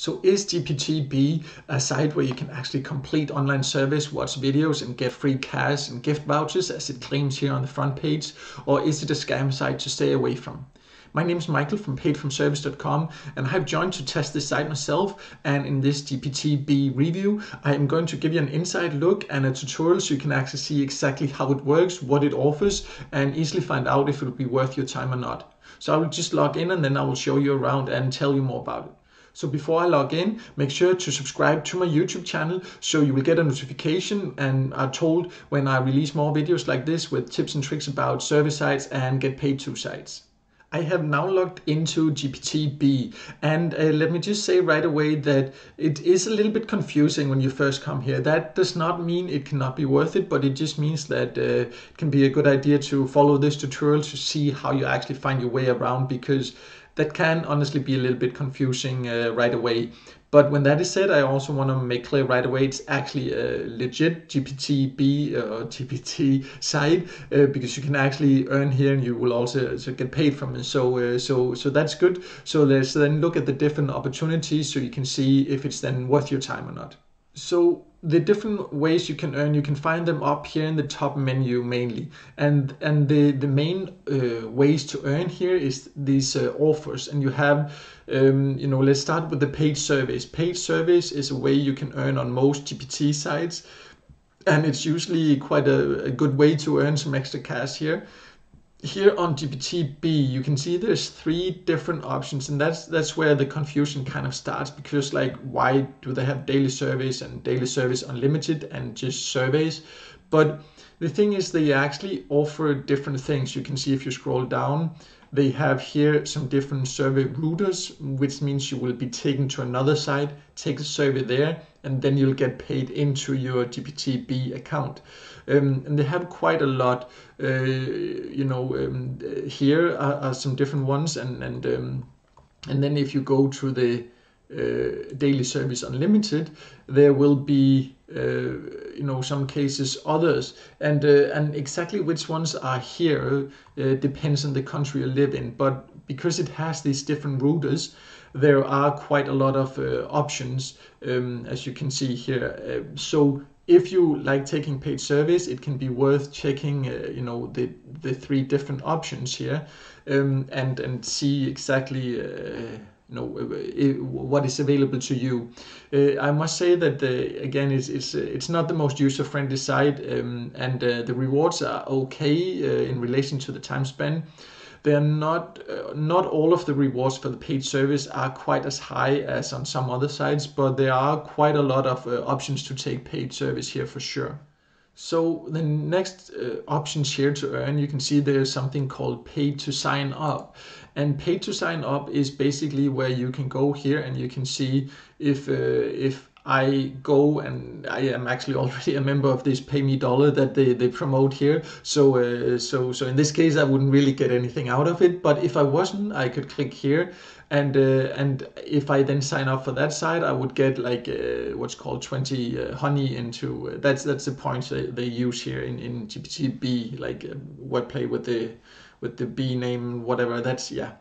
So is GPTbee a site where you can actually complete online service, watch videos and get free cash and gift vouchers as it claims here on the front page? Or is it a scam site to stay away from? My name is Michael from paidfromsurveys.com and I've joined to test this site myself and in this GPTbee review I am going to give you an inside look and a tutorial so you can actually see exactly how it works, what it offers and easily find out if it will be worth your time or not. So I will just log in and then I will show you around and tell you more about it. So before I log in, make sure to subscribe to my YouTube channel so you will get a notification and are told when I release more videos like this with tips and tricks about service sites and get paid to sites. I have now logged into GPTbee and uh, let me just say right away that it is a little bit confusing when you first come here. That does not mean it cannot be worth it, but it just means that uh, it can be a good idea to follow this tutorial to see how you actually find your way around because that can honestly be a little bit confusing uh, right away. But when that is said, I also want to make clear right away it's actually a legit GPTbee uh, or GPT site uh, because you can actually earn here and you will also, also get paid from it. So uh, so so that's good. So let's then look at the different opportunities so you can see if it's then worth your time or not. So the different ways you can earn, you can find them up here in the top menu mainly. And and the, the main uh, ways to earn here is these uh, offers. And you have, um, you know, let's start with the paid surveys Paid service is a way you can earn on most GPT sites. And it's usually quite a, a good way to earn some extra cash here here on GPTbee, you can see there's three different options, and that's that's where the confusion kind of starts because like why do they have daily service and daily service unlimited and just surveys? But the thing is they actually offer different things. You can see if you scroll down, they have here some different survey routers, which means you will be taken to another site, take the survey there, and then you'll get paid into your GPTbee account. Um, and they have quite a lot. Uh, you know, um, here are, are, some different ones, and and um, and then if you go to the uh, daily service unlimited, there will be uh, you know some cases others. And uh, and exactly which ones are here uh, depends on the country you live in. But because it has these different routers there are quite a lot of uh, options um, as you can see here. Uh, so if you like taking paid service it can be worth checking uh, you know the the three different options here um, and and see exactly you know what is available to you. Uh, I must say that uh, again, it's it's it's not the most user friendly site, um, and uh, the rewards are okay uh, in relation to the time spent. They're not uh, not all of the rewards for the paid service are quite as high as on some other sites, but there are quite a lot of uh, options to take paid service here for sure. So the next uh, options here to earn, you can see there's something called pay to sign up. And pay to sign up is basically where you can go here and you can see if uh, if I go and I am actually already a member of this PayMeDollar that they, they promote here. So uh, so so in this case, I wouldn't really get anything out of it. But if I wasn't, I could click here, and uh, and if I then sign up for that site, I would get like uh, what's called 20 uh, honey into. Uh, that's that's the points they, they use here in in GPTbee, like uh, what play with the with the B name, whatever. That's yeah.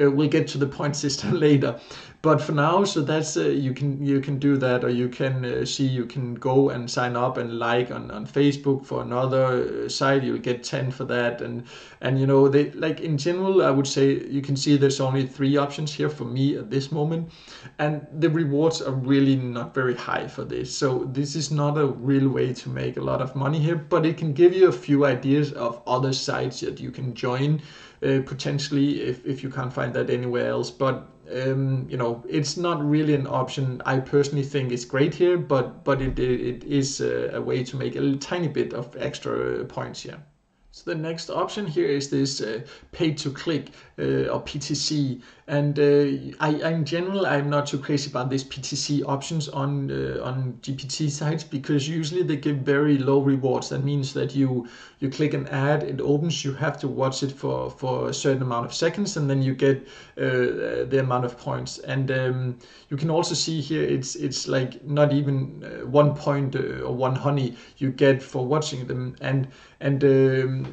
Uh, we'll get to the point system later, but for now, so that's uh, you can you can do that, or you can uh, see you can go and sign up and like on, on Facebook for another uh, site. You'll get ten for that, and and you know they like in general, I would say you can see there's only three options here for me at this moment, and the rewards are really not very high for this. So this is not a real way to make a lot of money here, but it can give you a few ideas of other sites that you can join uh, potentially if, if you can't find that anywhere else. But um, you know, it's not really an option. I personally think it's great here, but but it it is a, a way to make a tiny bit of extra points here. So the next option here is this uh, pay to click uh, or PTC. And uh, I, in general, I'm not too crazy about these PTC options on uh, on GPT sites because usually they give very low rewards. That means that you you click an ad, it opens, you have to watch it for for a certain amount of seconds, and then you get uh, the amount of points. And um, you can also see here it's it's like not even uh, one point or one honey you get for watching them. And and um,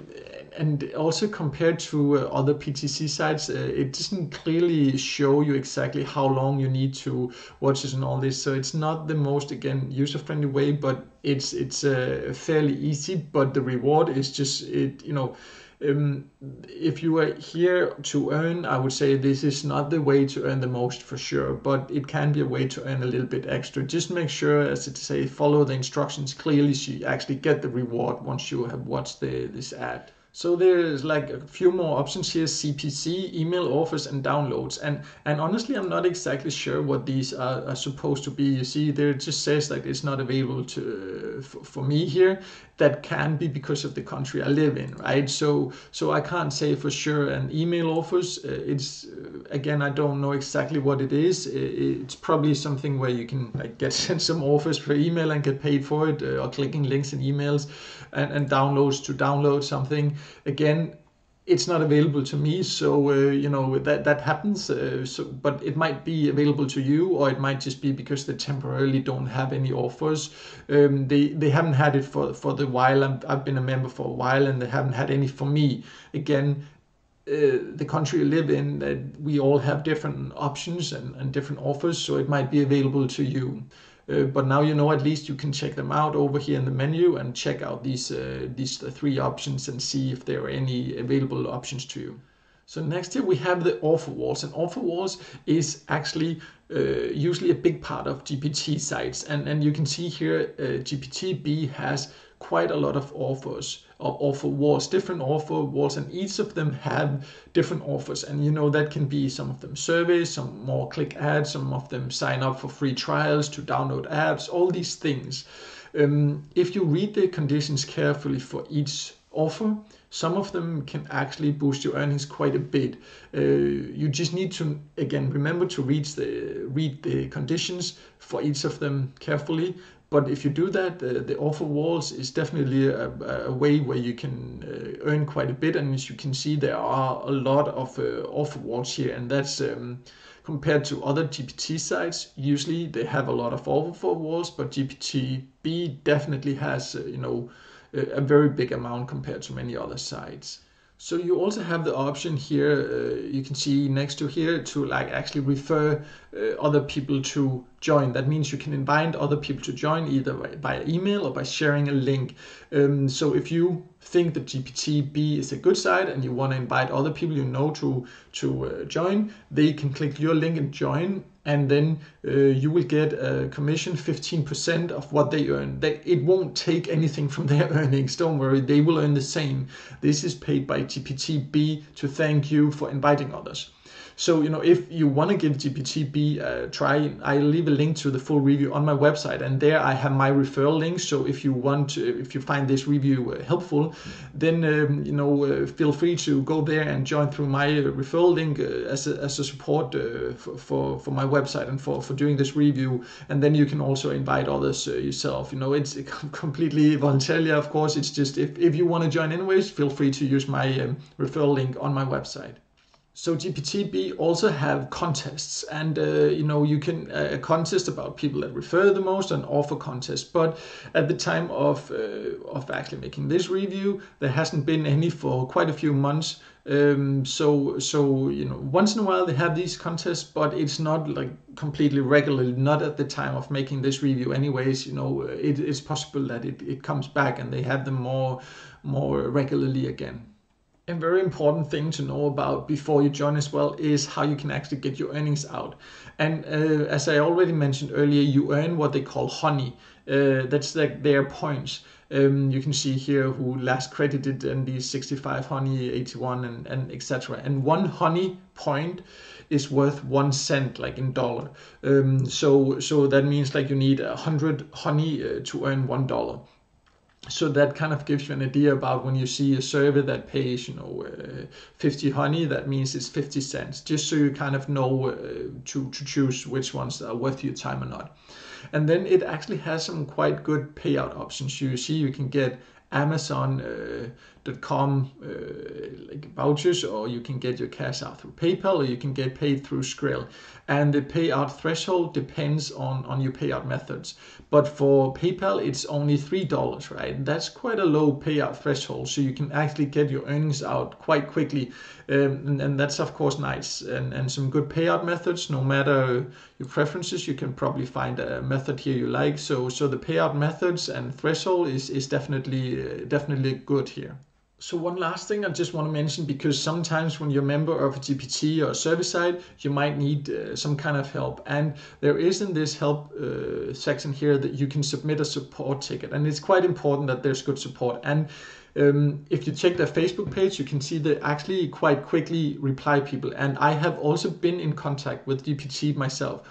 and also compared to uh, other PTC sites, uh, it doesn't clearly show you exactly how long you need to watch this and all this. So it's not the most again user friendly way, but it's it's uh, fairly easy. But the reward is just it you know. Um, if you are here to earn, I would say this is not the way to earn the most for sure, but it can be a way to earn a little bit extra. Just make sure, as it say, follow the instructions clearly so you actually get the reward once you have watched the, this ad. So there's like a few more options here, CPC, email offers and downloads. And and honestly, I'm not exactly sure what these are, are supposed to be. You see, there it just says that it's not available to uh, for, for me here. That can be because of the country I live in, right? So so I can't say for sure. And email offers, uh, it's uh, again, I don't know exactly what it is. It's probably something where you can like get sent some offers per email and get paid for it, uh, or clicking links in emails and, and downloads to download something. Again, it's not available to me so uh, you know that that happens uh, so but it might be available to you or it might just be because they temporarily don't have any offers. Um, they they haven't had it for for the while. I have been a member for a while and they haven't had any for me. Again uh, the country you live in that we all have different options and, and different offers so it might be available to you uh, but now you know at least you can check them out over here in the menu and check out these uh, these three options and see if there are any available options to you. So next here we have the offer walls and offer walls is actually uh, usually a big part of GPT sites and, and you can see here uh, GPTbee has quite a lot of offers or offer walls, different offer walls, and each of them have different offers. And you know that can be some of them surveys, some more click ads, some of them sign up for free trials to download apps, all these things. Um, if you read the conditions carefully for each offer, some of them can actually boost your earnings quite a bit. Uh, you just need to again remember to read the read the conditions for each of them carefully but if you do that, uh, the offer walls is definitely a, a way where you can uh, earn quite a bit. And as you can see, there are a lot of uh, offer walls here, and that's um, compared to other GPT sites. Usually they have a lot of offer walls, but GPTbee definitely has, uh, you know, a, very big amount compared to many other sites. So you also have the option here, uh, you can see next to here to like actually refer uh, other people to join. That means you can invite other people to join either by email or by sharing a link. Um, so if you think that GPTbee is a good site and you want to invite other people you know to, to uh, join, they can click your link and join and then uh, you will get a commission 15% of what they earn. They, it won't take anything from their earnings, don't worry, they will earn the same. This is paid by GPTbee to thank you for inviting others. So, you know, if you want to give GPTbee a try, I leave a link to the full review on my website, and there I have my referral link. So, if you want, to, if you find this review uh, helpful, then um, you know, uh, feel free to go there and join through my uh, referral link as, a, as a support for, for, for my website and for for doing this review. And then you can also invite others yourself. You know, it's completely voluntary, of course. It's just if if you want to join anyways, feel free to use my um, referral link on my website. So GPTbee also have contests, and uh, you know you can uh, contest about people that refer the most, and offer contests. But at the time of uh, of actually making this review, there hasn't been any for quite a few months. Um, so so you know once in a while they have these contests, but it's not like completely regularly. Not at the time of making this review, anyways. You know it, it's possible that it, it comes back and they have them more more regularly again a very important thing to know about before you join as well is how you can actually get your earnings out. And uh, as I already mentioned earlier, you earn what they call honey. Uh, that's like their points. Um, you can see here who last credited and these 65 honey, 81, and, and etc. And one honey point is worth one cent, like in dollar. Um, so so that means like you need a hundred honey uh, to earn one dollar so that kind of gives you an idea about when you see a server that pays you know uh, 50 honey that means it's 50 cents just so you kind of know uh, to, to choose which ones are worth your time or not. And then it actually has some quite good payout options. You see you can get amazon uh, .com uh, like vouchers, or you can get your cash out through PayPal, or you can get paid through Skrill. And the payout threshold depends on on your payout methods. But for PayPal, it's only three dollars, right? That's quite a low payout threshold, so you can actually get your earnings out quite quickly, um, and, and, that's of course nice. And and some good payout methods, no matter your preferences, you can probably find a method here you like. So so the payout methods and threshold is is definitely uh, definitely good here. So one last thing I just want to mention because sometimes when you're a member of a GPT or a service side, you might need uh, some kind of help. And there is in this help uh, section here that you can submit a support ticket. And it's quite important that there's good support. And um, if you check their Facebook page, you can see they actually quite quickly reply people. And I have also been in contact with GPT myself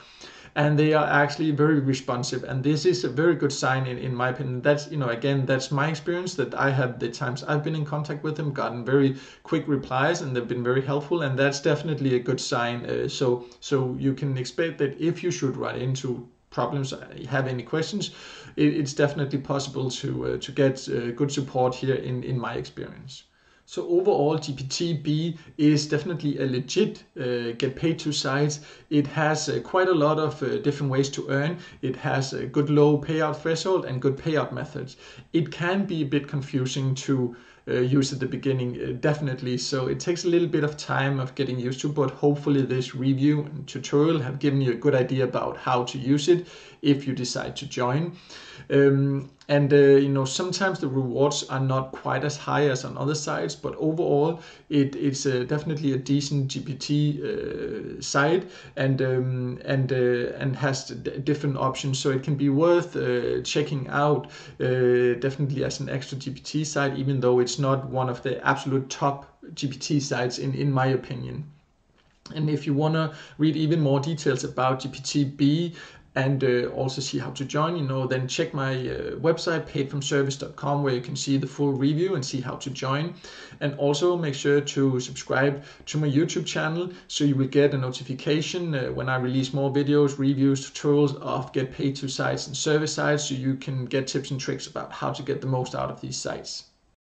and they are actually very responsive and this is a very good sign in, in my opinion. That's you know again that's my experience that i have the times i've been in contact with them gotten very quick replies and they've been very helpful and that's definitely a good sign. Uh, so so you can expect that if you should run into problems uh, have any questions it, it's definitely possible to uh, to get uh, good support here in in my experience so overall, GPTbee is definitely a legit uh, get paid to site. It has uh, quite a lot of uh, different ways to earn. It has a good low payout threshold and good payout methods. It can be a bit confusing to uh, use at the beginning, uh, definitely. So it takes a little bit of time of getting used to, but hopefully this review and tutorial have given you a good idea about how to use it if you decide to join. Um, and uh, you know sometimes the rewards are not quite as high as on other sites but overall it, it's uh, definitely a decent gpt uh, site and um, and uh, and has different options so it can be worth checking out definitely as an extra gpt site even though not one of the absolute top gpt sites in in my opinion and if you want to read even more details about GPTbee and uh, also see how to join, you know, then check my uh, website, paidfromsurveys.com, where you can see the full review and see how to join. And also make sure to subscribe to my YouTube channel so you will get a notification uh, when I release more videos, reviews, tutorials of get paid to sites and service sites so you can get tips and tricks about how to get the most out of these sites.